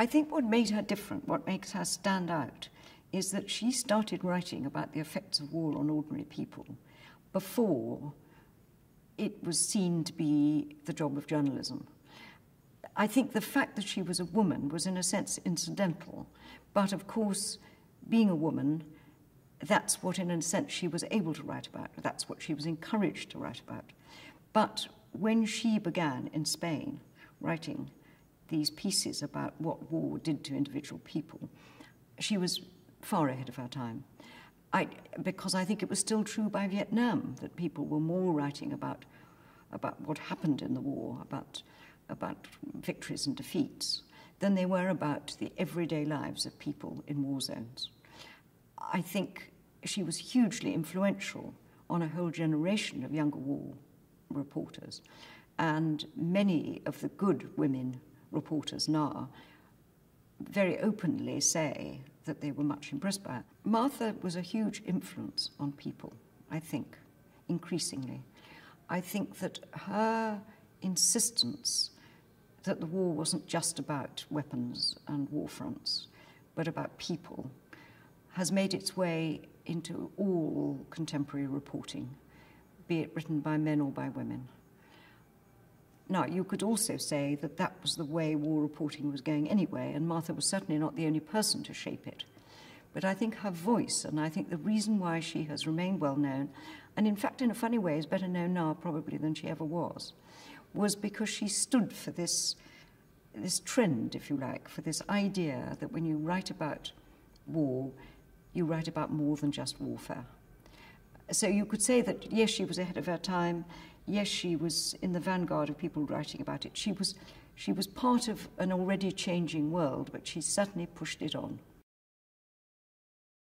I think what made her different, what makes her stand out, is that she started writing about the effects of war on ordinary people before it was seen to be the job of journalism. I think the fact that she was a woman was, in a sense, incidental. But of course, being a woman, that's what, in a sense, she was able to write about. That's what she was encouraged to write about. But when she began in Spain writing these pieces about what war did to individual people, she was far ahead of her time. I, because I think it was still true by Vietnam that people were more writing about, about what happened in the war, about, about victories and defeats, than they were about the everyday lives of people in war zones. I think she was hugely influential on a whole generation of younger war reporters. And many of the good women reporters now very openly say that they were much impressed by her. Martha was a huge influence on people, I think, increasingly. I think that her insistence that the war wasn't just about weapons and war fronts, but about people, has made its way into all contemporary reporting, be it written by men or by women. Now, you could also say that that was the way war reporting was going anyway, and Martha was certainly not the only person to shape it. But I think her voice, and I think the reason why she has remained well known, and in fact, in a funny way, is better known now probably than she ever was, was because she stood for this, this trend, if you like, for this idea that when you write about war, you write about more than just warfare. So you could say that, yes, she was ahead of her time. Yes, she was in the vanguard of people writing about it. She was, she was part of an already changing world, but she certainly pushed it on.